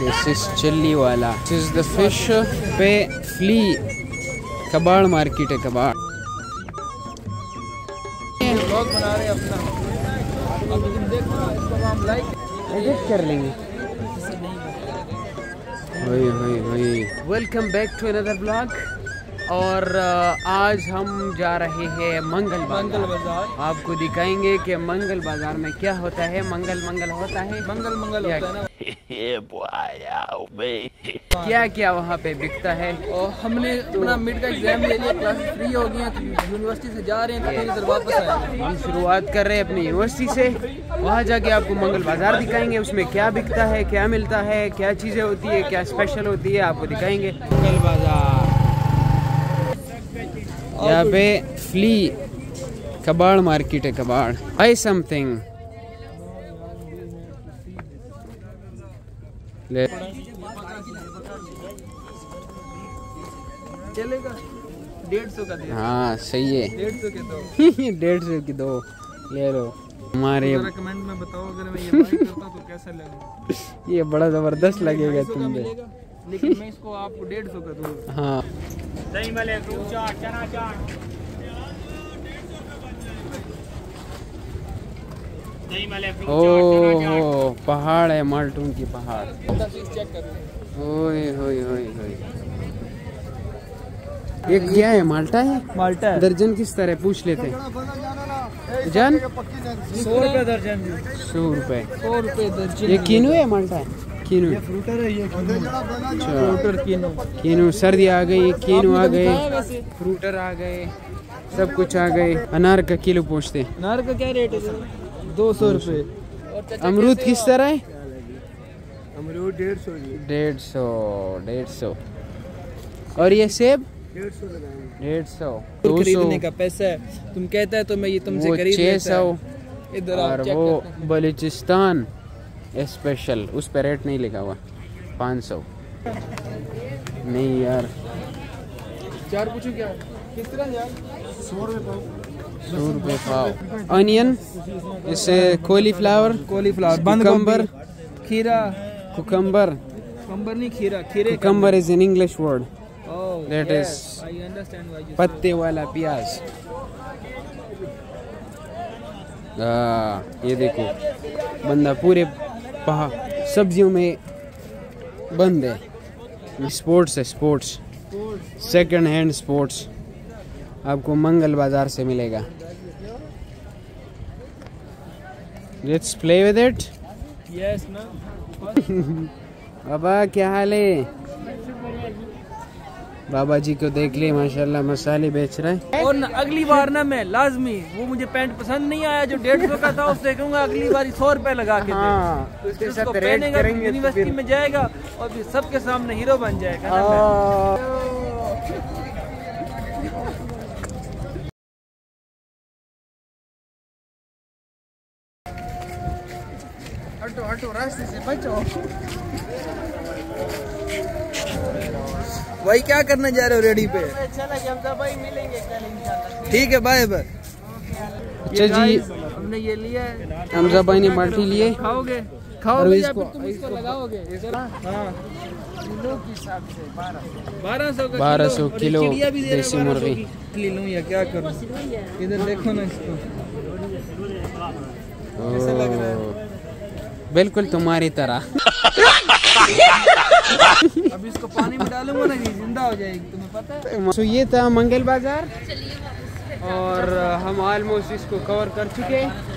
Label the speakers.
Speaker 1: This is chilli वाला this is the fish पे flea कबाड़ मार्केट है कबाड़
Speaker 2: ब्लॉग बना रहे अपना अभी तुम देखो इसको हम लाइक
Speaker 1: एडिट कर लेंगे वही वही वही welcome back to another blog और आज हम जा रहे हैं मंगल
Speaker 2: मंगल
Speaker 1: बाज़ार।
Speaker 2: बाज़ार
Speaker 1: आपको दिखाएँगे कि मंगल बाज़ार में क्या होता है। मंगल मंगल होता है?
Speaker 2: मंगल मंगल
Speaker 1: क्या-
Speaker 2: होता है ना?
Speaker 1: क्या क्या वहाँ पे बिकता है?
Speaker 2: और हमने अपना मिड का एग्ज़ाम ले लिया क्लास फ्री हो गया तो यूनिवर्सिटी से जा रहे हैं तो फिर वापस आए
Speaker 1: हम शुरुआत कर रहे हैं अपनी यूनिवर्सिटी से। वहाँ जाके आपको मंगल बाज़ार दिखाएँगे उसमें क्या बिकता है क्या मिलता है क्या चीज़ें होती है क्या स्पेशल होती है आपको दिखाएँगे। मंगल बाज़ार। यहाँ पे फ्ली कबाड़ मार्केट है कबाड़। Buy something. ले।
Speaker 2: चलेगा। डेढ़ सौ का
Speaker 1: हाँ सही है।
Speaker 2: डेढ़ सौ के दो।
Speaker 1: डेढ़ सौ की दो। ले लो। हमारे
Speaker 2: कमेंट में बताओ अगर मैं ये करता तो कैसा लगेगा?
Speaker 1: ये बड़ा ज़बरदस्त लगेगा
Speaker 2: सौ का
Speaker 1: तुम पे
Speaker 2: मिलेगा? लेकिन मैं इसको आपको डेढ़ सौ का दूँगा।
Speaker 1: हाँ।
Speaker 2: दही वाले चाट चना चाट
Speaker 1: ओह पहाड़ है माल्टून की पहाड़।
Speaker 2: चेक करो
Speaker 1: ओए होए होए होए। ये क्या है माल्टा है?
Speaker 2: माल्टा है।
Speaker 1: दर्जन किस तरह? पूछ लेते हैं। जान?
Speaker 2: सौ रुपए दर्जन।
Speaker 1: सौ रुपए।
Speaker 2: सौ रुपए दर्जन।
Speaker 1: ये कीनू है माल्टा है? कीनू।
Speaker 2: फ्रूटर है ये
Speaker 1: अच्छा।
Speaker 2: फ्रूटर किनो।
Speaker 1: कीनू सर्दी आ गई कीनू आ गए फ्रूटर आ गए सब कुछ आ गए। अनार का किलो पूछते।
Speaker 2: नार का क्या रेट है? दो सौ रुपए
Speaker 1: अमरूद
Speaker 2: किस
Speaker 1: तरह है?
Speaker 2: अमरूद डेढ़ सौ
Speaker 1: डेढ़ सौ डेढ़ सौ। और ये सेब?
Speaker 2: डेढ़ सौ
Speaker 1: डेढ़ सौ। दो सौ।
Speaker 2: खरीदने का पैसा है। तुम कहता है तो मैं ये तुमसे खरीद
Speaker 1: छः सौ।
Speaker 2: इधर
Speaker 1: और वो बलूचिस्तान। स्पेशल उस पर रेट नहीं लिखा हुआ पाँच सौ। नहीं यार।
Speaker 2: चार पूछो क्या? किस तरह यार? सौ रुपए
Speaker 1: सौ रुपये पाव। ऑनियन इसे कोलीफ्लावर
Speaker 2: कॉलीफ्लावर
Speaker 1: बंद
Speaker 2: बंद
Speaker 1: गोभी।
Speaker 2: खीरा।
Speaker 1: कुकम्बर
Speaker 2: कंबर नहीं खीरा। खीरे
Speaker 1: cucumber is in English word
Speaker 2: Oh,
Speaker 1: That
Speaker 2: yes,
Speaker 1: is-
Speaker 2: I understand why you
Speaker 1: पत्ते वाला प्याज। आ, ये देखो बंदा पूरे पहा सब्जियों में बंद है। स्पोर्ट्स है स्पोर्ट्स। सेकंड हैंड स्पोर्ट्स आपको मंगल बाज़ार से मिलेगा। लेट्स प्ले विद इट
Speaker 2: ना
Speaker 1: बाबा क्या हाल है? बाबा जी को देख लिए माशाल्लाह मसाले बेच रहे हैं।
Speaker 2: और ना अगली बार ना मैं लाजमी वो मुझे पैंट पसंद नहीं आया जो डेढ़ सौ का था उससे कहूँगा अगली बार सौ रुपए लगा के
Speaker 1: हाँ उसके साथ
Speaker 2: पहनेगा,
Speaker 1: तो
Speaker 2: यूनिवर्सिटी में जाएगा और फिर सबके सामने हीरो बन जाएगा हटो हटो रास्ते से बचो भाई क्या करने जा रहे हो रेडी पे? ठीक है बाय बाय
Speaker 1: अच्छा जी।
Speaker 2: हमने ये लिया है।
Speaker 1: हमजा भाई ने बाल्टी लिए
Speaker 2: खाओगे? खाओगे
Speaker 1: इसको-
Speaker 2: इसको लगाओगे? हाँ।
Speaker 1: बारह
Speaker 2: बारह सौ का
Speaker 1: 1200
Speaker 2: और ये
Speaker 1: किलो
Speaker 2: चिड़िया भी दे रहे
Speaker 1: देसी मुर्गी।
Speaker 2: ले लूँ या क्या करूँ? इधर देखो ना इसको। कैसा लग रहा है?
Speaker 1: ओ, बिल्कुल तुम्हारी तरह।
Speaker 2: पानी में डालूँगा ज़िंदा हो जाएगी, तुम्हें पता है?
Speaker 1: तो ये था मंगल बाज़ार और हम ऑलमोस्ट इसको कवर कर चुके हैं।